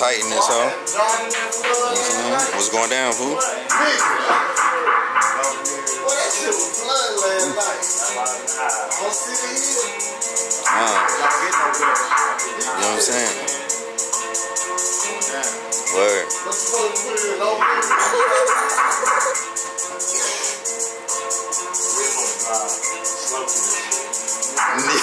nigga tight in this hoe. You know What's going down, fool? Uh, you know what I'm saying? Word.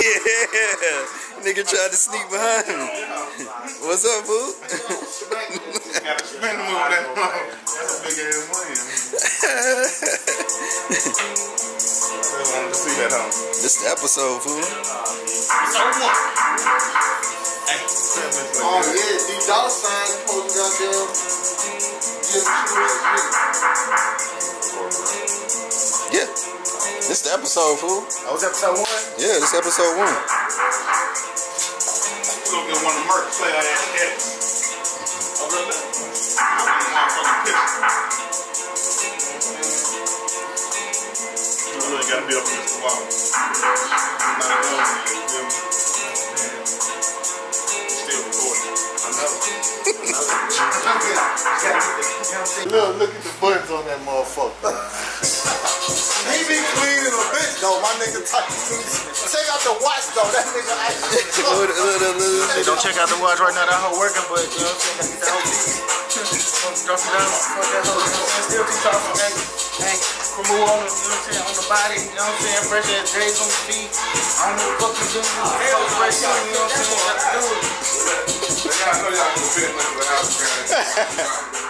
Yeah. Nigga tried to sneak behind me. What's up, fool? Gotta spin the move that long. That's a big ass win. I wanted to see that home. this the episode, fool. So what? Hey, Oh, yeah. These dollar signs supposed to goddamn give Yeah. This the episode, fool. That was episode one. Yeah, this episode one. We're get one of Merc play our ass edits. Oh, really? Motherfucking picture. You really gotta be up against the wall. Everybody knows it, you feel me? You still recording. I know. Look, look at the buttons on that motherfucker. He be cleaning a bitch though, my nigga tight. Check out the watch though, that nigga actually. Look, look, look, look. Hey, don't check out the watch right now. That hoe working, but you know what I'm saying? That hoe. Drop it down. Fuck that hoe. You know what I'm saying? Still be talking. Hey, hey, remove on the, you know what I'm saying? On the body. You know what I'm saying? Fresh ass J's on the feet. I don't know what the fuck you do. Hell, fresh. You know what I'm saying? Got to do it. I know y'all can fit much of a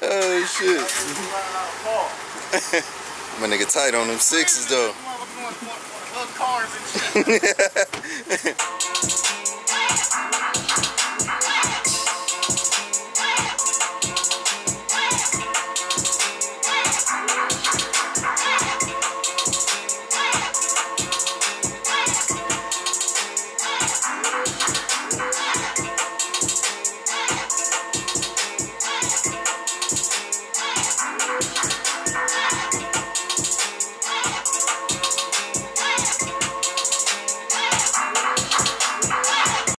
Oh shit. My nigga tight on them sixes though. Cars and shit.